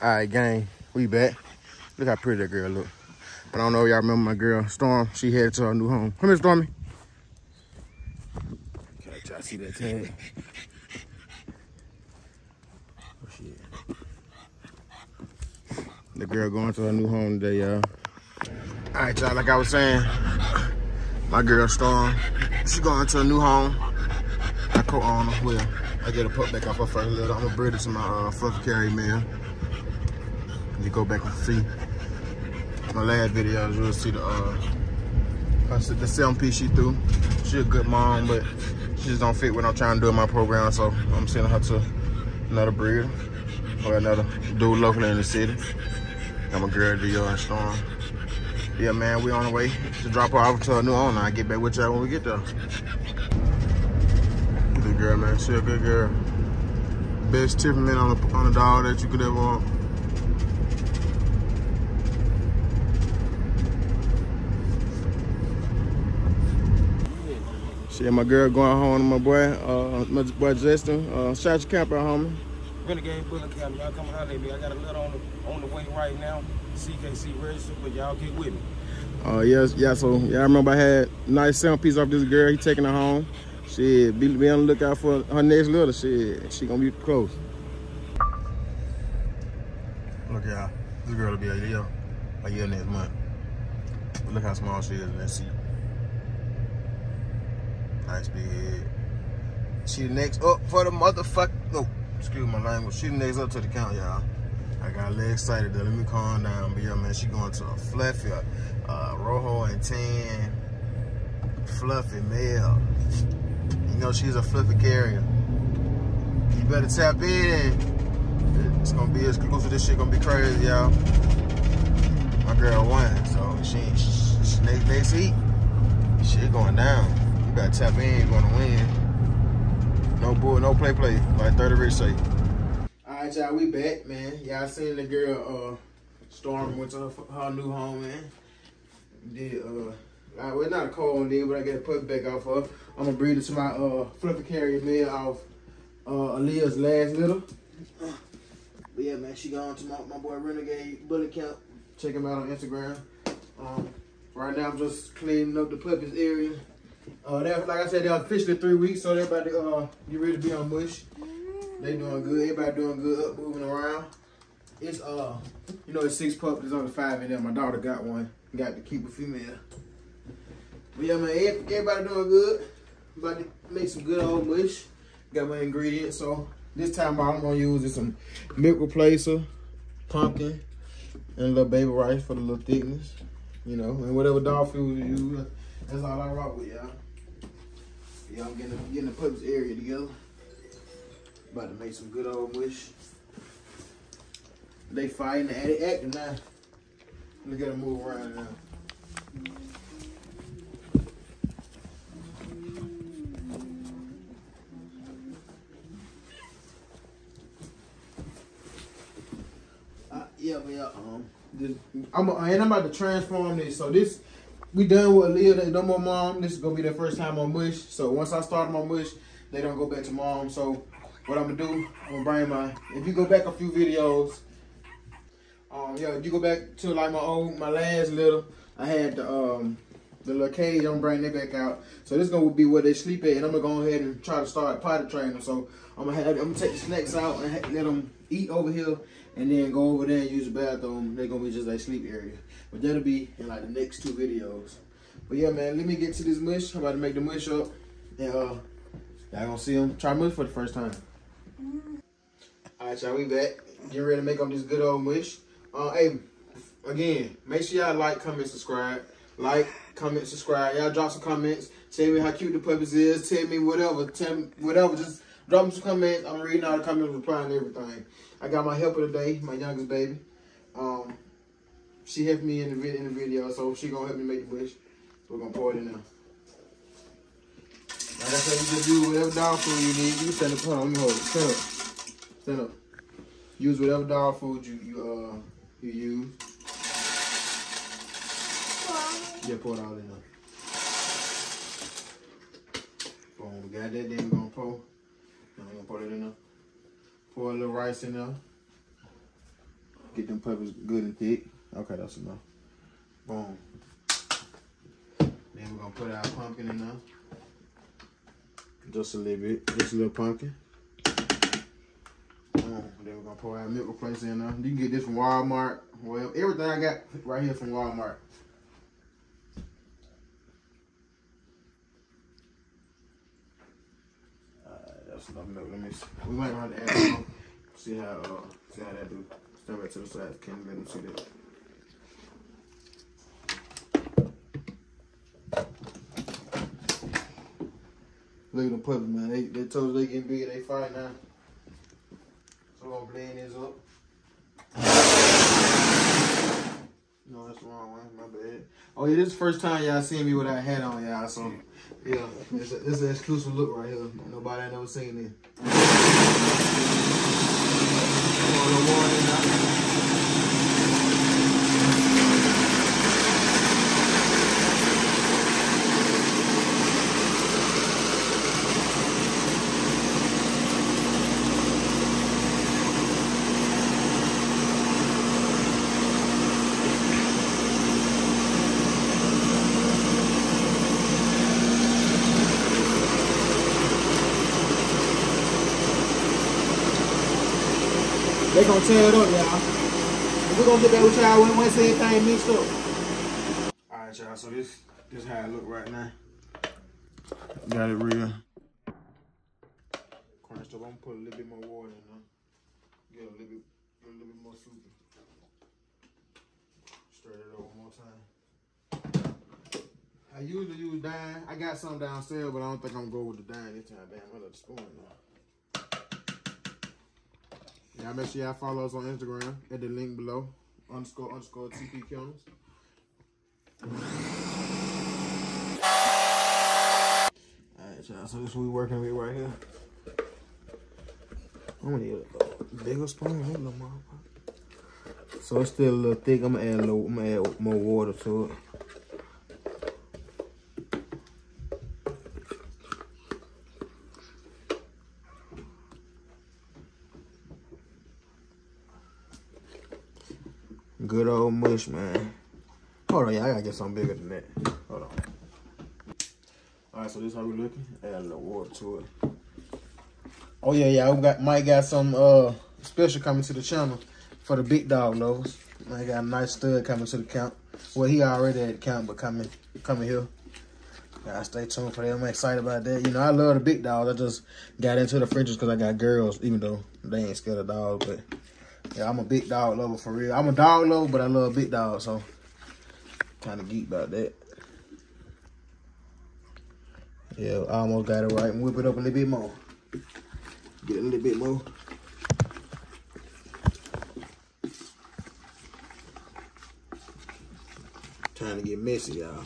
All right, gang, we back. Look how pretty that girl look. But I don't know if y'all remember my girl, Storm. She headed to her new home. Come here, Stormy. Okay, y'all see that tag? Oh, shit. The girl going to her new home today, y'all. All right, y'all, like I was saying, my girl, Storm, she going to a new home. I co-owner, well, I get a put back off her first little. I'm gonna breed it to my uh, fluffy carry man. Go back and see my last videos, you'll see the uh, the seven piece she threw. She a good mom, but she just don't fit what I'm trying to do in my program, so I'm sending her to another breeder or another dude locally in the city. I'm a girl, Dior and Storm. Yeah, man, we on the way to drop her off to a new owner. I get back with y'all when we get there. Good girl, man. She a good girl. Best temperament on the on the dog that you could ever want. Shit, my girl going home with my boy, uh, my boy Justin. Uh, shout your camper, homie. Renegade Bullet Camp, y'all come holler at me. I got a little on the on the way right now. CKC registered, but y'all get with me. Uh, yes, yeah, so yeah, I remember I had nice seven piece off this girl. He taking her home. Shit, be, be on the lookout for her next little shit. She gonna be close. Look y'all, this girl will be a year, a year next month. But look how small she is in that seat. Nice big head. She the next up for the motherfucker. No, excuse my language. She the next up to the count, y'all. I got a little excited though. Let me calm down. But yeah, man, she going to a fluffy, uh, rojo and tan, fluffy male. You know she's a fluffy carrier. You better tap in. It's gonna be exclusive. This shit gonna be crazy, y'all. My girl won, so she, she, she next, next heat, shit going down. Better tap in, gonna win. No bull, no play play, like 30 Rich say. Alright, y'all, we back, man. Y'all seen the girl, uh, Storm went to her, her new home, man. Did, uh, uh, well, not a cold one, but I got to put back off her. I'm gonna breed it to my uh fluffy carrier male off uh Aaliyah's last little. But yeah, man, she gone to my, my boy Renegade Bullet Camp. Check him out on Instagram. Um, right now I'm just cleaning up the puppies area. Uh, like I said, they're officially three weeks, so they're about to uh, get ready to be on mush. They doing good. Everybody doing good, up moving around. It's uh, you know, it's six pups. There's only five in there. My daughter got one. Got to keep a female. But yeah, man, everybody doing good. About to make some good old mush. Got my ingredients. So this time I'm gonna use is some milk replacer, pumpkin, and a little baby rice for the little thickness. You know, and whatever dog food you use, that's all I rock with, y'all. I'm getting, getting the puppies area together. About to make some good old mush. They fighting and acting now. At them move around now. Uh, yeah, but yeah, um, this, I'm and I'm about to transform this. So this, we done with Aaliyah. No more mom. This is gonna be their first time on mush. So once I start my mush, they don't go back to mom. So what I'm gonna do, I'm gonna bring my. If you go back a few videos, um, yeah, if you go back to like my old, my last little, I had the um, the little cage. I'm bring that back out. So this gonna be where they sleep at, and I'm gonna go ahead and try to start potty training. So I'm gonna have, I'm gonna take the snacks out and let them eat over here, and then go over there and use the bathroom. They're gonna be just like sleep area. But that'll be in like the next two videos. But yeah, man, let me get to this mush. I'm about to make the mush up, and uh, y'all gonna see them try mush for the first time. All right, y'all, we back. Getting ready to make up this good old mush. Uh, hey, again, make sure y'all like, comment, subscribe. Like, comment, subscribe. Y'all drop some comments. Tell me how cute the puppies is. Tell me whatever. Tell me whatever. Just drop me some comments. I'm reading all the comments, replying to everything. I got my helper today, my youngest baby. Um, she helped me in the, in the video, so she gonna help me make the wish. So we're gonna pour it in there. Like I said, you just use whatever dog food you need. You stand up, hold on, let me hold it. Stand up. Stand up. Use whatever dog food you you uh you use. Yeah, pour it all in there. Boom, we got that. Then we're gonna pour. We're gonna pour it in there. Pour a little rice in there. Get them peppers good and thick. Okay, that's enough. Boom. Then we're gonna put our pumpkin in there. Just a little bit, just a little pumpkin. Boom. Then we're gonna pour our milk replacer in there. You can get this from Walmart. Well, everything I got right here from Walmart. Enough milk. Let me see. We might to add more. See how uh see how that do. Stand right to the side. Can't let them see that. Look at them puppies, man. They, they told us they getting big. They fight now. So I'm gonna blend this up. No, that's the wrong one. My bad. Oh yeah, this is the first time y'all seen me without a hat on, y'all. So yeah, this is an exclusive look right here. Nobody ain't never seen it. They gonna tear it up, y'all. We gonna get that with y'all when once everything mixed up. All right, y'all. So this this how it look right now. Got it real. Crunched up. I'm gonna put a little bit more water in there. Get a little bit, get a little bit more soup. Stir it up one more time. I usually use Dyne. I got some downstairs, but I don't think I'm gonna go with the Dyne this time. Damn, I love the spoon. Y'all make sure y'all follow us on Instagram at the link below. Underscore underscore TP Kennels. Alright, y'all. So this we working with right here. I'm gonna need a bigger spoon. On, motherfucker. So it's still a little thick. I'm gonna add a little, I'm gonna add more water to it. Good old mush, man. Hold on, yeah, I gotta get something bigger than that. Hold on. All right, so this how we looking. Add a little water to it. Oh yeah, yeah, we got Mike got some uh special coming to the channel for the big dog lovers. Mike got a nice stud coming to the count. Well, he already at the count, but coming coming here. Gotta stay tuned for that. I'm excited about that. You know, I love the big dogs. I just got into the Frenches because I got girls, even though they ain't scared of dogs, but. Yeah, I'm a big dog lover for real. I'm a dog lover, but I love big dogs, so kind of geek about that. Yeah, I almost got it right. And whip it up a little bit more. Get a little bit more. Time to get messy, y'all.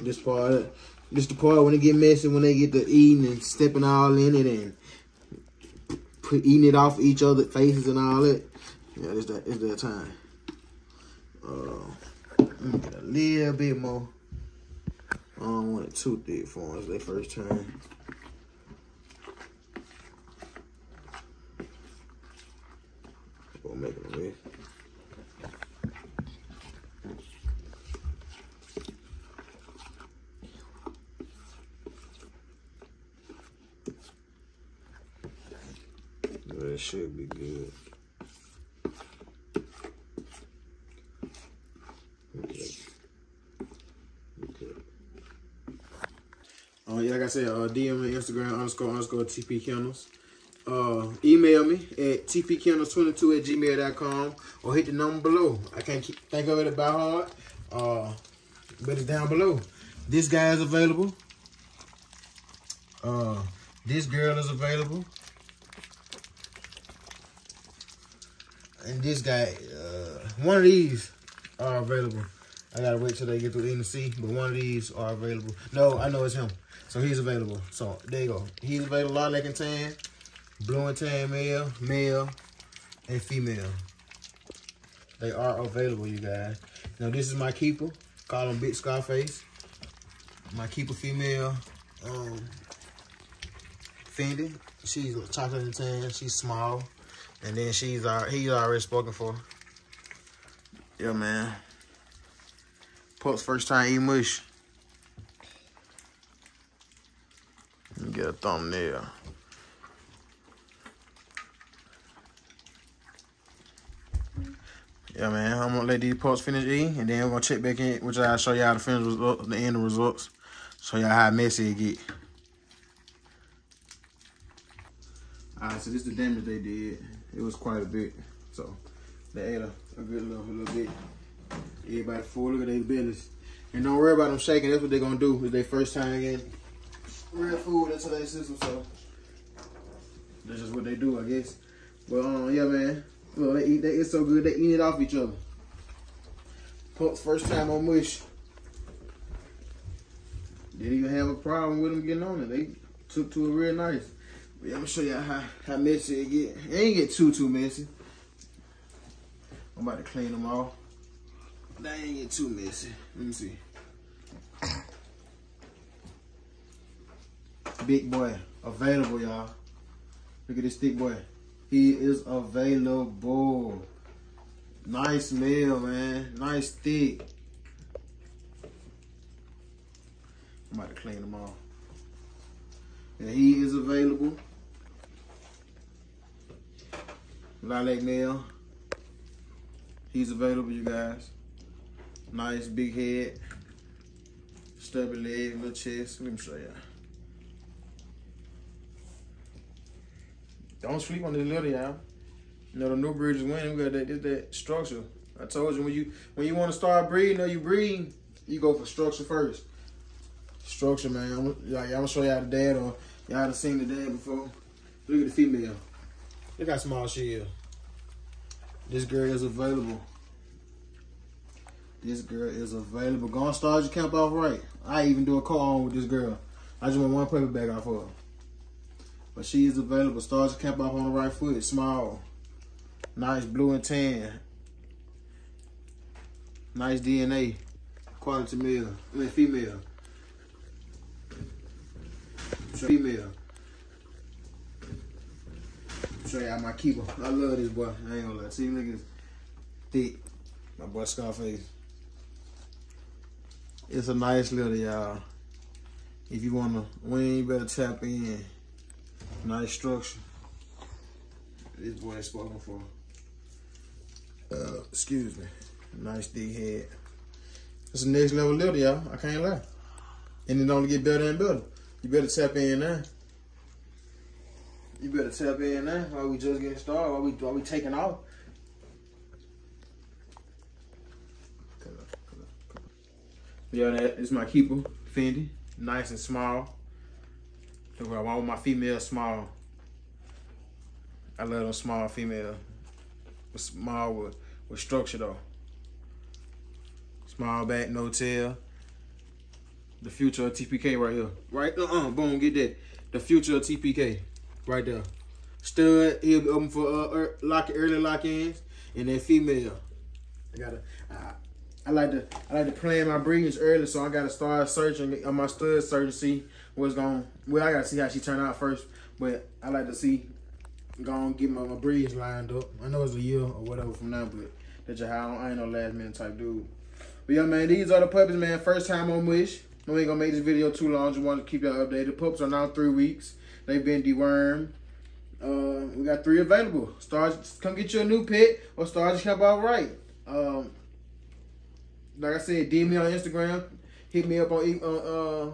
This part, this the part when it get messy, when they get to eating and stepping all in it and put eating it off each other's faces and all that. Yeah, it's that it's that time. Uh, get a little bit more. I don't want it too thick for us their first time. We'll make it a mess. That should be good. Okay. Okay. Uh, yeah, like I said, uh, DM me Instagram underscore underscore TP Kennels. Uh, email me at tpkennels22 at gmail.com or hit the number below. I can't keep, think of it by heart, uh, but it's down below. This guy is available. Uh, this girl is available. And this guy, uh, one of these are available. I gotta wait till they get through E and C, but one of these are available. No, I know it's him. So he's available. So there you go. He's available, lilac and tan, blue and tan male, male, and female. They are available, you guys. Now this is my keeper. Call him Big Scarface. My keeper female, um, Fendi. She's chocolate and tan. She's small. And then she's already, he's already spoken for. Yeah, man. Pup's first time eating mush. Let me get a thumbnail. Yeah, man. I'm gonna let these pups finish eating, and then we're gonna check back in, which I'll show y'all the results, the end results. Show y'all how messy it get. Alright, so this is the damage they did. It was quite a bit. So they ate a, a good little, little bit. Everybody full, look at their business. And don't worry about them shaking. That's what they're gonna do. It's their first time getting real food into their system. So that's just what they do, I guess. But um, yeah, man. They eat. They, it's so good. They eat it off each other. Punk's first time on mush. Didn't even have a problem with them getting on it. They took to it real nice. But I'm gonna show y'all how, how messy it get. It ain't get too, too messy. I'm about to clean them all. They ain't get too messy. Let me see. Big boy, available, y'all. Look at this thick boy. He is available. Nice meal, man. Nice thick. I'm about to clean them off. And he is available. Lilac nail. He's available, you guys. Nice big head. Stubby leg, little chest. Let me show you. Don't sleep on this little y'all. You know the new breed is winning. We got that, that structure. I told you when you when you want to start breeding or you breed, you go for structure first. Structure, man. I'm, y'all, gonna show y'all the dad or y'all have seen the dad before. Look at the female. Look how small she is. This girl is available. This girl is available. Go and start your camp off right. I even do a call on with this girl. I just want one paper bag off of her. But she is available. Start your camp off on the right foot. Small. Nice blue and tan. Nice DNA. Quality male. I mean female. Female. Show y'all my keeper. I love this boy. I ain't gonna lie. See niggas thick. My boy Scarface. It's a nice little y'all. If you wanna win, you better tap in. Nice structure. This boy is spoken for. Uh, excuse me. Nice thick head. It's a next level little, y'all. I can't lie. And it only get better and better. You better tap in now. You better tap in now while we just getting started, while we while we taking off. Yeah, that is my keeper, Fendi. Nice and small. Look what I want my female small. I love them small female. Small with, with structure though. Small back, no tail. The future of TPK right here. Right, uh-uh, boom, get that. The future of TPK, right there. Stud, he'll be open for uh, er, lock, early lock-ins. And then female. I gotta, I, I like to, I like to plan my breeds early, so I gotta start searching on my stud search to see what's going. Well, I gotta see how she turn out first, but I like to see, go and get my, my breeds lined up. I know it's a year or whatever from now, but that's just how I ain't no last minute type dude. But yeah, man, these are the puppies, man. First time on Wish. No, ain't gonna make this video too long. Just want to keep y'all updated. Pups are now three weeks. They've been dewormed. Uh, we got three available. Stars, come get you a new pet or stars help out right. Um, like I said, DM me on Instagram. Hit me up on uh, uh,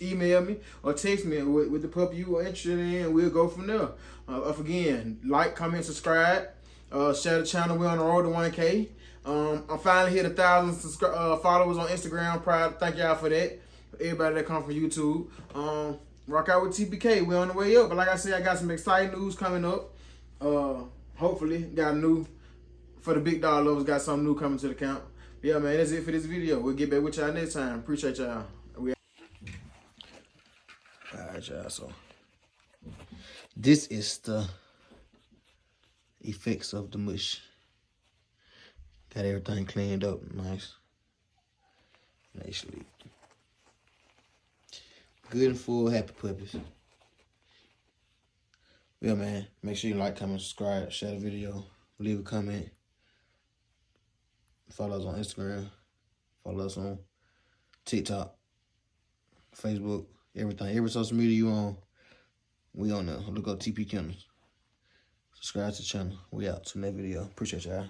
email me or text me with, with the puppy you are interested in. We'll go from there. Uh, again, like, comment, subscribe. Uh, share the channel. We're on the road to 1K. Um, I'm finally hit a thousand uh, followers on Instagram. Proud. Thank y'all for that. Everybody that come from YouTube. Um, rock out with TPK. We're on the way up. But like I said, I got some exciting news coming up. Uh, hopefully, got new for the big dog lovers. Got something new coming to the camp. Yeah, man, that's it for this video. We'll get back with y'all next time. Appreciate y'all. We Alright, y'all. So this is the effects of the mush. Got everything cleaned up. Nice. Nice sleep. Good and full, happy puppies. Yeah, man. Make sure you like, comment, subscribe, share the video, leave a comment. Follow us on Instagram. Follow us on TikTok, Facebook, everything. Every social media you on, we on there. Look up TP Kennels. Subscribe to the channel. We out to next video. Appreciate y'all.